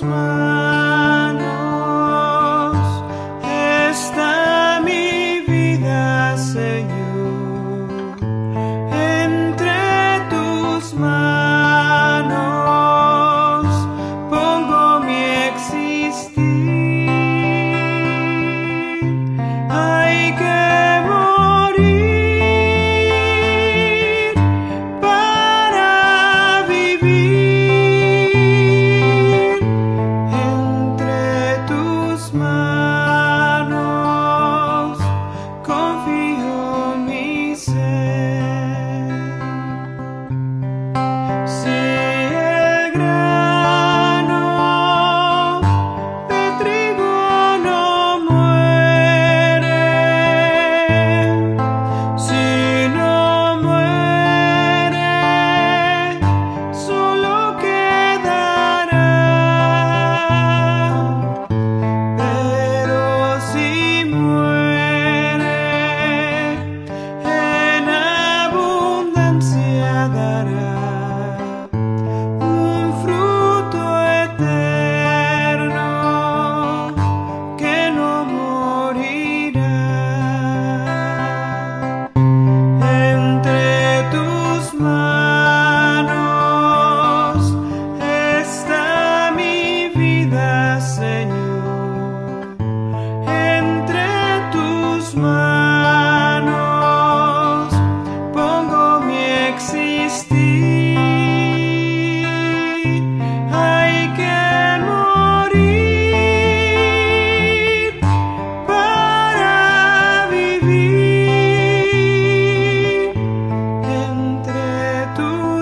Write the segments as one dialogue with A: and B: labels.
A: Christmas. smile.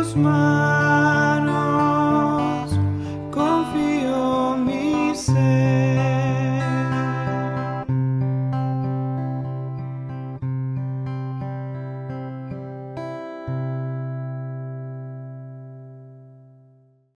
A: smile.